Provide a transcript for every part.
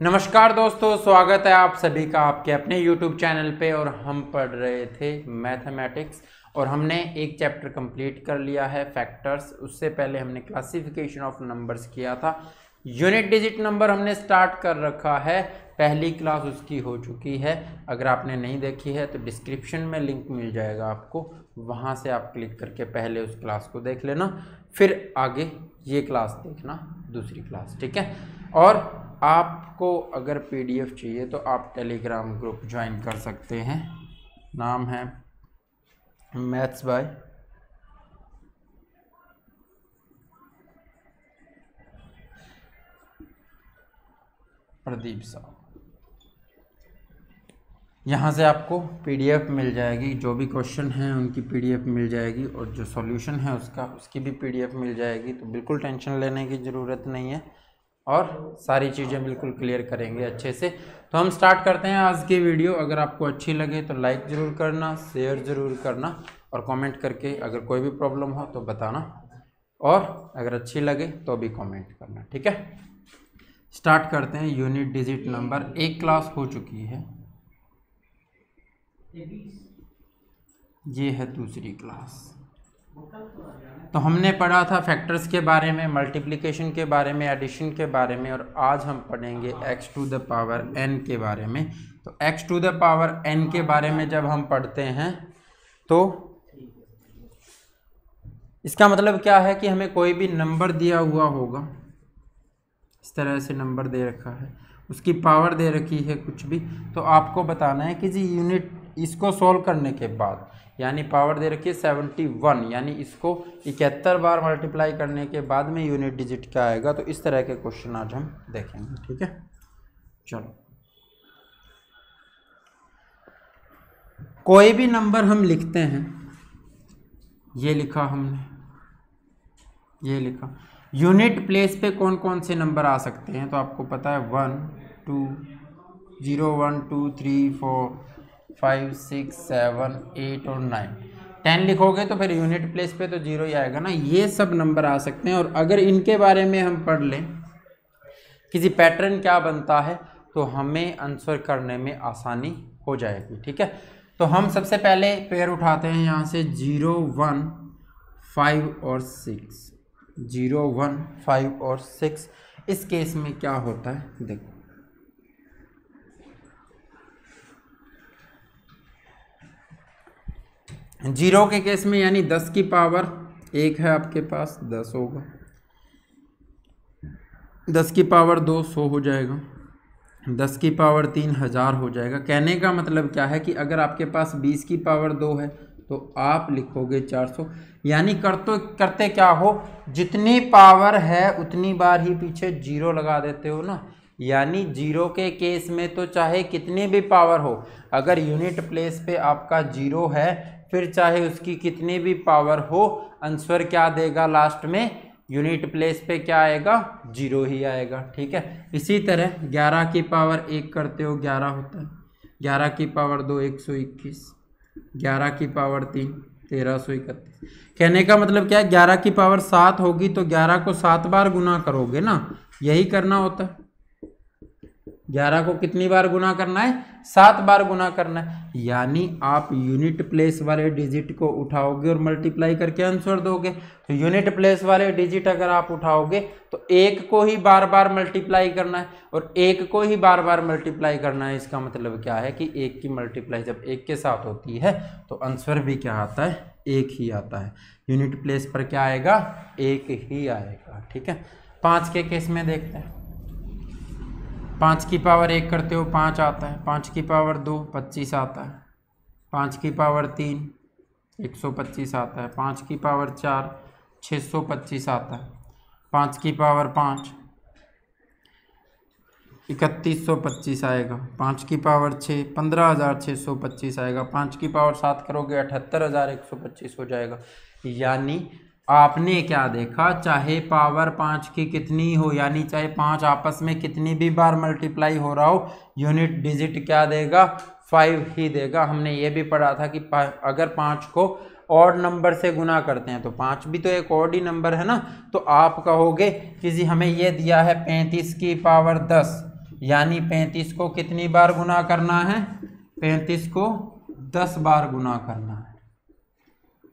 नमस्कार दोस्तों, स्वागत है आप सभी का आपके अपने यूट्यूब चैनल पे और हम पढ़ रहे थे मैथमेटिक्स और हमने एक चैप्टर कंप्लीट कर लिया है फैक्टर्स। उससे पहले हमने क्लासिफिकेशन ऑफ़ नंबर्स किया था। यूनिट डिजिट नंबर हमने स्टार्ट कर रखा है। पहली क्लास उसकी हो चुकी है। अगर आपने नहीं देखी है तो डिस्क्रिप्शन में लिंक मिल जाएगा आपको। वहाँ से आप क्लिक करके पहले उस क्लास को देख लेना। फिर आगे ये क्लास देखना, दूसरी क्लास, ठीक है? और आपको अगर पीडीएफ चाहिए तो आप टेलीग्राम ग्रुप ज्वाइन कर सकते हैं। नाम है मैथ्स बाय प्रदीप साहब यहाँ से आपको पीडीएफ मिल जाएगी, जो भी क्वेश्चन हैं उनकी पीडीएफ मिल जाएगी और जो सॉल्यूशन है उसका, उसकी भी पीडीएफ मिल जाएगी। तो बिल्कुल टेंशन लेने की ज़रूरत नहीं है। और सारी चीज़ें बिल्कुल क्लियर करेंगे अच्छे से। तो हम स्टार्ट करते हैं आज की वीडियो अगर आपको अच्छी लगे तो लाइक ज़रूर करना शेयर ज़रूर करना और कमेंट करके अगर कोई भी प्रॉब्लम हो तो बताना। और अगर अच्छी लगे तो भी कमेंट करना, ठीक है? स्टार्ट करते हैं। यूनिट डिजिट नंबर एक क्लास हो चुकी है। ये है दूसरी क्लास तो हमने पढ़ा था फैक्टर्स के बारे में मल्टीप्लिकेशन के बारे में एडिशन के बारे में और आज हम पढ़ेंगे x to the power n के बारे में। तो x to the power n के बारे में जब हम पढ़ते हैं तो इसका मतलब क्या है कि हमें कोई भी नंबर दिया हुआ होगा, इस तरह से नंबर दे रखा है, उसकी पावर दे रखी है कुछ भी तो आपको बताना है कि जी यूनिट इसको सॉल्व करने के बाद, यानी पावर दे रखी है सेवेंटी वन यानी इसको इकहत्तर बार मल्टीप्लाई करने के बाद में यूनिट डिजिट क्या आएगा? तो इस तरह के क्वेश्चन आज हम देखेंगे, ठीक है? चलो। कोई भी नंबर हम लिखते हैं, ये लिखा हमने, ये लिखा। यूनिट प्लेस पे कौन कौन से नंबर आ सकते हैं? तो आपको पता है one two zero one two three four five six seven eight और नाइन टेन लिखोगे तो फिर यूनिट प्लेस पे तो ज़ीरो ही आएगा ना. ये सब नंबर आ सकते हैं और अगर इनके बारे में हम पढ़ लें, किसी पैटर्न क्या बनता है तो हमें आंसर करने में आसानी हो जाएगी, ठीक है? तो हम सबसे पहले पेयर उठाते हैं यहाँ से ज़ीरो वन फाइव और सिक्स ज़ीरो वन फाइव और सिक्स इस केस में क्या होता है, देखो। ज़ीरो के केस में यानी दस की पावर एक है आपके पास, दस होगा। दस की पावर दो सौ हो जाएगा। दस की पावर तीन हज़ार हो जाएगा। कहने का मतलब क्या है कि अगर आपके पास बीस की पावर दो है तो आप लिखोगे चार सौ। यानी तो करते क्या हो, जितनी पावर है उतनी बार ही पीछे ज़ीरो लगा देते हो ना। यानी ज़ीरो के केस में तो चाहे कितनी भी पावर हो, अगर यूनिट प्लेस पे आपका ज़ीरो है, फिर चाहे उसकी कितनी भी पावर हो, आंसर क्या देगा लास्ट में? यूनिट प्लेस पे क्या आएगा? ज़ीरो ही आएगा, ठीक है? इसी तरह ग्यारह की पावर एक करते हो, ग्यारह होता है। ग्यारह की पावर दो, एक सौ इक्कीस। ग्यारह की पावर तीन, तेरह सौ इकतीस। कहने का मतलब क्या है? ग्यारह की पावर सात होगी तो ग्यारह को सात बार गुना करोगे ना, यही करना होता है। ग्यारह को कितनी बार गुना करना है? सात बार गुना करना है। यानी आप यूनिट प्लेस वाले डिजिट को उठाओगे और मल्टीप्लाई करके आंसर दोगे। तो यूनिट प्लेस वाले डिजिट अगर आप उठाओगे तो एक को ही बार बार मल्टीप्लाई करना है और एक को ही बार बार मल्टीप्लाई करना है। इसका मतलब क्या है कि एक की मल्टीप्लाई जब एक के साथ होती है तो आंसर भी क्या आता है? एक ही आता है। यूनिट प्लेस पर क्या आएगा? एक ही आएगा। ठीक है? पाँच के केस में देखते हैं। पाँच की पावर एक करते हो, पाँच आता है। पाँच की पावर दो, पच्चीस आता है। पाँच की पावर तीन, एक सौ पच्चीस आता है। पाँच की पावर चार, छः सौ पच्चीस आता है। पाँच की पावर पाँच, इकतीस सौ पच्चीस आएगा। पाँच की पावर छः, पंद्रह हज़ार छः सौ पच्चीस आएगा। पाँच की पावर सात करोगे, अठहत्तर हज़ार एक सौ पच्चीस हो जाएगा। यानी आपने क्या देखा? चाहे पावर पाँच की कितनी हो यानी चाहे पाँच आपस में कितनी भी बार मल्टीप्लाई हो रहा हो यूनिट डिजिट क्या देगा? फाइव ही देगा। हमने ये भी पढ़ा था कि पा, अगर पाँच को और नंबर से गुना करते हैं तो पाँच भी तो एक ऑड ही नंबर है ना? तो आप कहोगे कि जी हमें ये दिया है पैंतीस की पावर दस यानी पैंतीस को कितनी बार गुना करना है? पैंतीस को दस बार गुना करना है।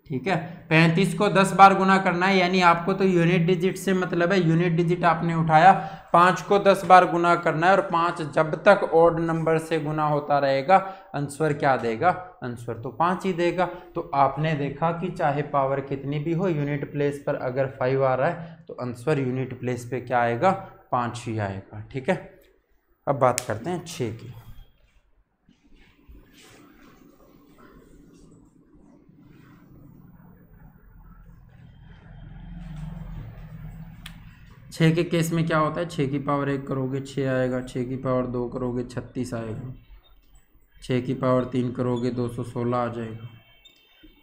ठीक है? पैंतीस को दस बार गुना करना है, यानी आपको तो यूनिट डिजिट से मतलब है यूनिट डिजिट आपने उठाया, पाँच को दस बार गुना करना है और पाँच जब तक ऑड नंबर से गुना होता रहेगा आंसर क्या देगा? आंसर तो पाँच ही देगा। तो आपने देखा कि चाहे पावर कितनी भी हो यूनिट प्लेस पर अगर फाइव आ रहा है तो आंसर यूनिट प्लेस पर क्या आएगा? पाँच ही आएगा, ठीक है? अब बात करते हैं छः की। छः के केस में क्या होता है? छः की पावर एक करोगे छः आएगा छः की पावर दो करोगे, छत्तीस आएगा। छः की पावर तीन करोगे, दो सौ सोलह आ जाएगा।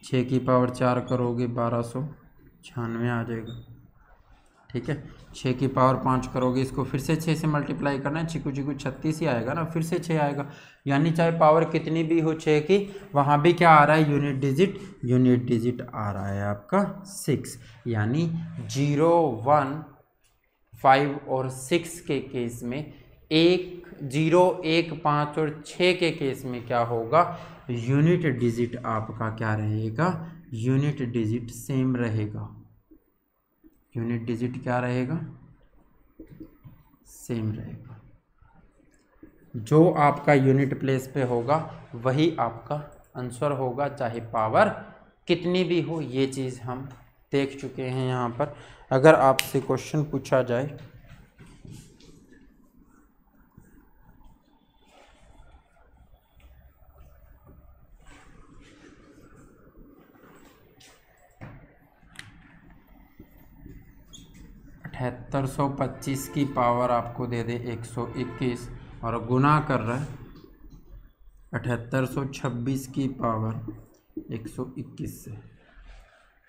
छः की पावर चार करोगे, बारह सौ छियानवे आ जाएगा। ठीक है? छः की पावर पाँच करोगे, इसको फिर से छः से मल्टीप्लाई करना है। चिकू चिकू छत्तीस ही आएगा ना, फिर से छः आएगा। यानी चाहे पावर कितनी भी हो छः की, वहाँ भी क्या आ रहा है? यूनिट डिजिट यूनिट डिजिट आ रहा है आपका सिक्स यानी ज़ीरो वन फाइव और सिक्स के केस में, एक ज़ीरो, एक पाँच और छः के केस में क्या होगा? यूनिट डिजिट आपका क्या रहेगा? यूनिट डिजिट सेम रहेगा। यूनिट डिजिट क्या रहेगा? सेम रहेगा। जो आपका यूनिट प्लेस पे होगा, वही आपका आंसर होगा, चाहे पावर कितनी भी हो, ये चीज़ हम देख चुके हैं यहाँ पर। अगर आपसे क्वेश्चन पूछा जाए। अठहत्तर सौ पच्चीस की पावर आपको दे दे एक सौ इक्कीस, और गुना कर रहा है। अठहत्तर सौ छब्बीस की पावर एक सौ इक्कीस से।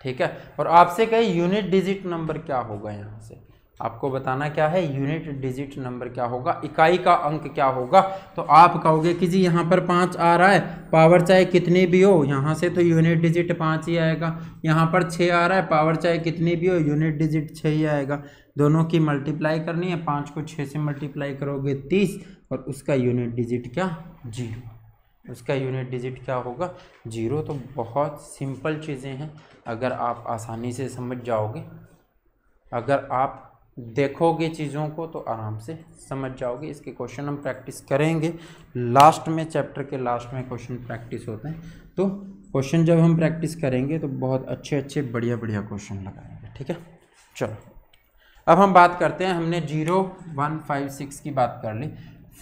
ठीक है? और आपसे कहे, यूनिट डिजिट नंबर क्या होगा यहाँ से? आपको बताना क्या है, यूनिट डिजिट नंबर क्या होगा? इकाई का अंक क्या होगा? तो आप कहोगे कि जी, यहाँ पर पाँच आ रहा है, पावर चाहे कितनी भी हो, यहाँ से तो यूनिट डिजिट पाँच ही आएगा। यहाँ पर छः आ रहा है, पावर चाहे कितनी भी हो, यूनिट डिजिट छः ही आएगा। दोनों की मल्टीप्लाई करनी है, पाँच को छः से मल्टीप्लाई करोगे तीस, और उसका यूनिट डिजिट क्या? ज़ीरो। उसका यूनिट डिजिट क्या होगा? ज़ीरो तो बहुत सिंपल चीज़ें हैं। अगर आप आसानी से समझ जाओगे, अगर आप देखोगे चीज़ों को तो आराम से समझ जाओगे। इसके क्वेश्चन हम प्रैक्टिस करेंगे। लास्ट में चैप्टर के लास्ट में क्वेश्चन प्रैक्टिस होते हैं। तो क्वेश्चन जब हम प्रैक्टिस करेंगे तो बहुत अच्छे अच्छे, बढ़िया बढ़िया क्वेश्चन लगाएँगे। ठीक है? चलो। अब हम बात करते हैं। हमने ज़ीरो वन फाइव सिक्स की बात कर ली।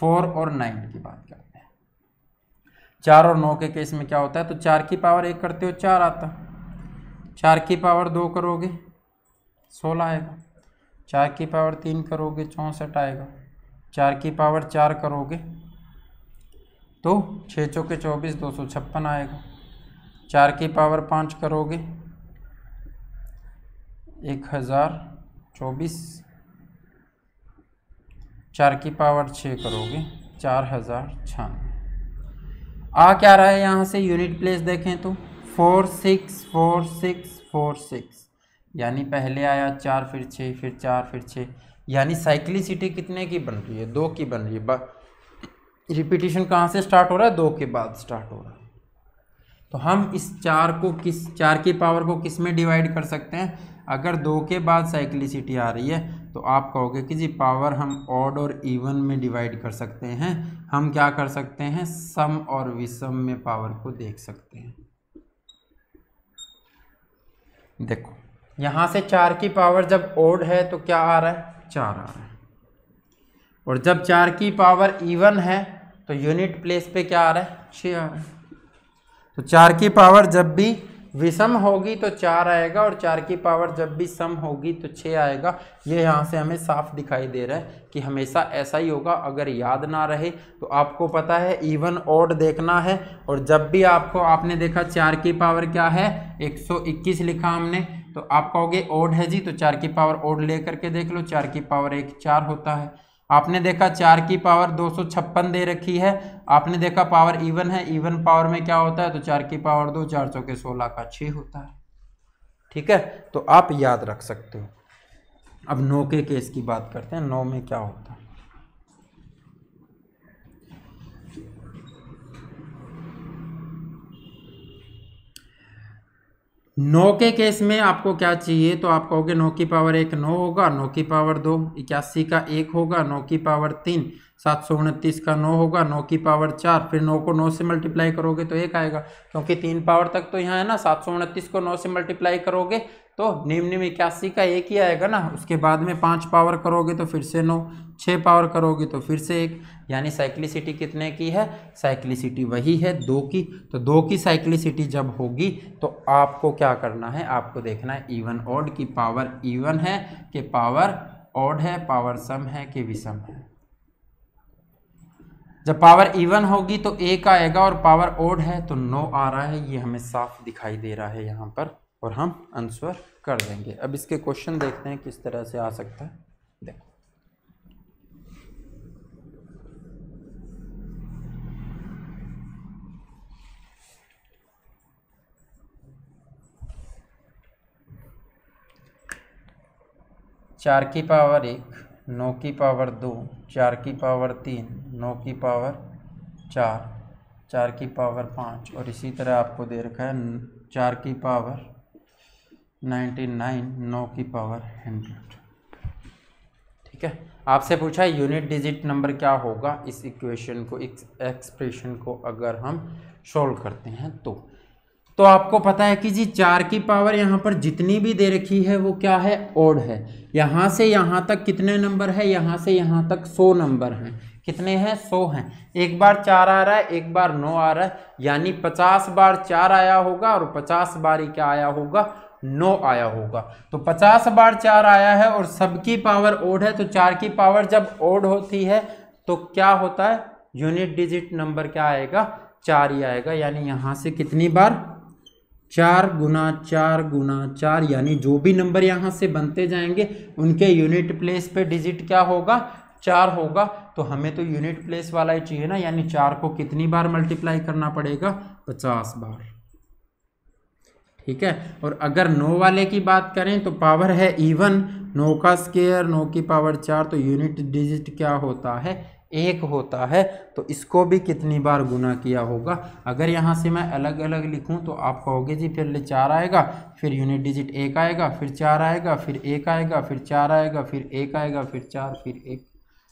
फोर और नाइन की बात कर चार और नौ के केस में क्या होता है? तो चार की पावर एक करते हो, चार आता। चार की पावर दो करोगे, सोलह आएगा। चार की पावर तीन करोगे, चौंसठ आएगा। चार की पावर चार करोगे तो छः चौके चौबीस, दो सौ छप्पन आएगा। चार की पावर पाँच करोगे, एक हज़ार चौबीस। चार की पावर छः करोगे, चार हज़ार छियानवे आ क्या रहा है यहाँ से? यूनिट प्लेस देखें तो four six four six four six यानी पहले आया चार, फिर छः फिर चार, फिर छः यानी साइक्लिसिटी कितने की बन रही है? दो की बन रही है। रिपीटिशन कहाँ से स्टार्ट हो रहा है? दो के बाद स्टार्ट हो रहा है। तो हम इस चार को किस, चार की पावर को किसमें डिवाइड कर सकते हैं? अगर दो के बाद साइक्लिसिटी आ रही है तो आप कहोगे कि जी पावर हम ऑड और इवन में डिवाइड कर सकते हैं। हम क्या कर सकते हैं? सम और विषम में पावर को देख सकते हैं। देखो, यहाँ से चार की पावर जब ओड है तो क्या आ रहा है? चार आ रहा है। और जब चार की पावर इवन है तो यूनिट प्लेस पे क्या आ रहा है? छः आ रहा है। तो चार की पावर जब भी विषम होगी तो चार आएगा और चार की पावर जब भी सम होगी तो छः आएगा। ये यहाँ से हमें साफ़ दिखाई दे रहा है कि हमेशा ऐसा ही होगा, अगर याद ना रहे तो आपको पता है इवन ओड देखना है और जब भी आपको, आपने देखा चार की पावर क्या है? 121 लिखा हमने तो आप कहोगे ओड है जी तो चार की पावर ओड ले करके देख लो, चार की पावर एक चार होता है। आपने देखा चार की पावर दो सौ छप्पन दे रखी है। आपने देखा पावर इवन है। इवन पावर में क्या होता है? तो चार की पावर दो, चार सौ के सोलह का छः होता है। ठीक है? तो आप याद रख सकते हो। अब नौ के केस की बात करते हैं। नौ में क्या होता है? नौ के केस में आपको क्या चाहिए? तो आप कहोगे नौ की पावर एक नौ होगा, नौ की पावर दो, इक्यासी का एक होगा, नौ की पावर तीन, सात सौ उनतीस का नौ होगा, नौ की पावर चार, फिर नौ को नौ से मल्टीप्लाई करोगे तो एक आएगा, क्योंकि तीन पावर तक तो यहाँ है ना, सात सौ उनतीस को नौ से मल्टीप्लाई करोगे तो निम्न निम्न इक्यासी का एक ही आएगा ना? उसके बाद में पाँच पावर करोगे तो फिर से नौ छः पावर करोगे तो फिर से एक। यानी साइक्लिसिटी कितने की है? साइक्लिसिटी वही है, दो की। तो दो की साइक्लिसिटी जब होगी तो आपको क्या करना है? आपको देखना है इवन ऑड की पावर इवन है कि पावर ऑड है पावर सम है कि विषम है। जब पावर इवन होगी तो एक आएगा और पावर ओड है तो नो आ रहा है, ये हमें साफ़ दिखाई दे रहा है यहाँ पर। और हम आंसर कर देंगे। अब इसके क्वेश्चन देखते हैं किस तरह से आ सकता है। देखो। चार की पावर एक, नौ की पावर दो, चार की पावर तीन, नौ की पावर चार चार की पावर पाँच, और इसी तरह आपको दे रखा है, चार की पावर नाइन्टी नाइन, नौ की पावर हंड्रेड। ठीक है? आपसे पूछा है यूनिट डिजिट नंबर क्या होगा? इस इक्वेशन को, इस एक्सप्रेशन को अगर हम सोल्व करते हैं तो। तो आपको पता है कि जी, चार की पावर यहाँ पर जितनी भी दे रखी है, वो क्या है? ओड है। यहाँ से यहाँ तक कितने नंबर है? यहाँ से यहाँ तक सौ नंबर हैं। कितने हैं? सौ हैं। एक बार चार आ रहा है, एक बार नौ आ रहा है। यानी पचास बार चार आया होगा और पचास बार ही क्या आया होगा? नौ आया होगा। तो पचास बार चार आया है और सबकी पावर ओड है तो चार की पावर जब ओड होती है तो क्या होता है? यूनिट डिजिट नंबर क्या आएगा? चार ही आएगा। यानी यहाँ से कितनी बार? चार गुना चार गुना चार, यानी जो भी नंबर यहाँ से बनते जाएँगे, उनके यूनिट प्लेस पे डिजिट क्या होगा? चार होगा। तो हमें तो यूनिट प्लेस वाला ही चाहिए ना, यानी चार को कितनी बार मल्टीप्लाई करना पड़ेगा? पचास बार। ठीक है? और अगर नो वाले की बात करें तो पावर है इवन नो का स्केयर नो की पावर चार तो यूनिट डिजिट क्या होता है? एक होता है। तो इसको भी कितनी बार गुना किया होगा? अगर यहाँ से मैं अलग अलग लिखूँ तो आप कहोगे जी पहले चार आएगा, फिर यूनिट डिजिट एक आएगा, फिर चार आएगा, फिर एक आएगा, फिर चार आएगा, फिर एक आएगा, फिर चार, फिर एक।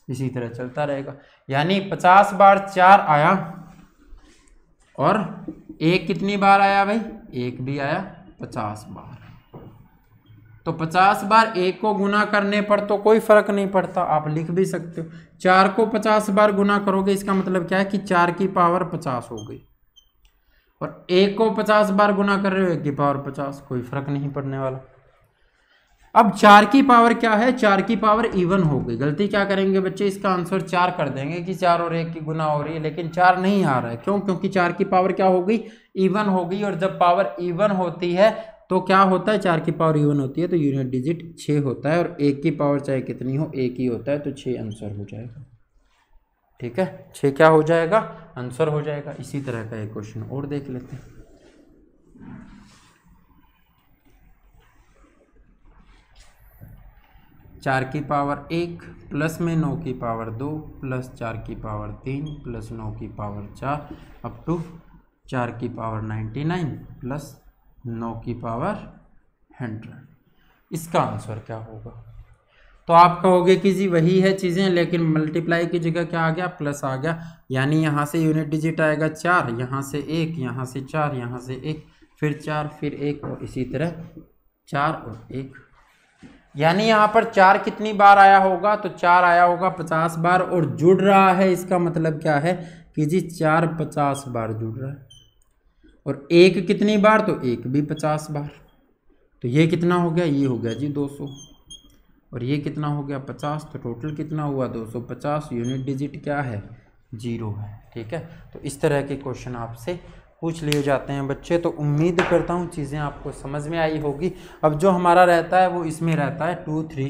इसी तरह चलता रहेगा। यानी पचास बार चार आया, और एक कितनी बार आया भाई? एक भी आया, पचास बार। तो पचास बार एक को गुना करने पर तो कोई फ़र्क नहीं पड़ता, आप लिख भी सकते हो। चार को पचास बार गुना करोगे, इसका मतलब क्या है कि चार की पावर पचास हो गई। और एक को पचास बार गुना कर रहे हो, एक की पावर पचास, कोई फ़र्क नहीं पड़ने वाला। अब चार की पावर क्या है? चार की पावर इवन हो गई। गलती क्या करेंगे बच्चे? इसका आंसर चार कर देंगे कि चार और एक की गुना हो रही है, लेकिन चार नहीं आ रहा है। क्यों? क्योंकि चार की पावर क्या हो गई? इवन हो गई, और जब पावर इवन होती है तो क्या होता है? चार की पावर इवन होती है तो यूनिट डिजिट छः होता है, और एक की पावर चाहे कितनी हो, एक ही होता है तो छः आंसर हो जाएगा। ठीक है? छः क्या हो जाएगा? आंसर हो जाएगा। इसी तरह का एक क्वेश्चन और देख लेते हैं। चार की पावर एक, प्लस में नौ की पावर दो, प्लस चार की पावर तीन, प्लस नौ की पावर चार अप टू चार की पावर नाइन्टी नाइन, प्लस नौ की पावर हंड्रेड। इसका आंसर क्या होगा? तो आप कहोगे कि जी वही है चीज़ें, लेकिन मल्टीप्लाई की जगह क्या आ गया? प्लस आ गया। यानी यहाँ से यूनिट डिजिट आएगा चार, यहाँ से एक, यहाँ से चार, यहाँ से एक, फिर चार, फिर एक, और इसी तरह चार और एक। यानी यहाँ पर चार कितनी बार आया होगा? तो चार आया होगा पचास बार और जुड़ रहा है, इसका मतलब क्या है कि जी चार पचास बार जुड़ रहा है। और एक कितनी बार? तो एक भी पचास बार। तो ये कितना हो गया? ये हो गया जी दो सौ। और ये कितना हो गया? पचास। तो टोटल कितना हुआ? दो सौ पचास। यूनिट डिजिट क्या है? ज़ीरो है। ठीक है? तो इस तरह के क्वेश्चन आपसे पूछ लिए जाते हैं बच्चे तो उम्मीद करता हूँ चीज़ें आपको समझ में आई होगी। अब जो हमारा रहता है, वो इसमें रहता है टू थ्री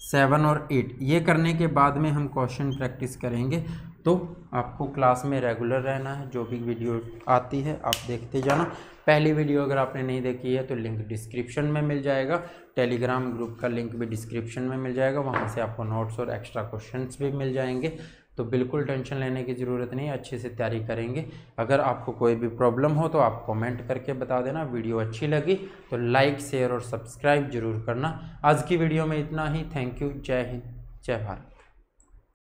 सेवन और एट ये करने के बाद में हम क्वेश्चन प्रैक्टिस करेंगे। तो आपको क्लास में रेगुलर रहना है, जो भी वीडियो आती है, आप देखते जाना। पहली वीडियो अगर आपने नहीं देखी है तो लिंक डिस्क्रिप्शन में मिल जाएगा। टेलीग्राम ग्रुप का लिंक भी डिस्क्रिप्शन में मिल जाएगा। वहाँ से आपको नोट्स और एक्स्ट्रा क्वेश्चंस भी मिल जाएँगे। तो बिल्कुल टेंशन लेने की ज़रूरत नहीं, अच्छे से तैयारी करेंगे। अगर आपको कोई भी प्रॉब्लम हो तो आप कमेंट करके बता देना, वीडियो अच्छी लगी तो लाइक, शेयर और सब्सक्राइब ज़रूर करना। आज की वीडियो में इतना ही, थैंक यू, जय हिंद, जय भारत।